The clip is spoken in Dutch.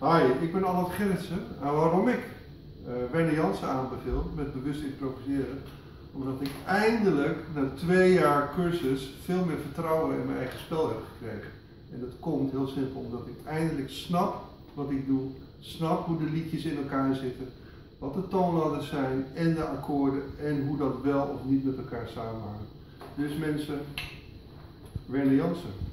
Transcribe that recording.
Hi, ik ben Albert Gerritsen. En waarom ik uh, Werner Jansen aanbeveel met bewust improviseren. Omdat ik eindelijk na twee jaar cursus veel meer vertrouwen in mijn eigen spel heb gekregen. En dat komt heel simpel omdat ik eindelijk snap wat ik doe, snap hoe de liedjes in elkaar zitten, wat de toonladders zijn en de akkoorden en hoe dat wel of niet met elkaar samenhangt. Dus mensen, Werner Jansen.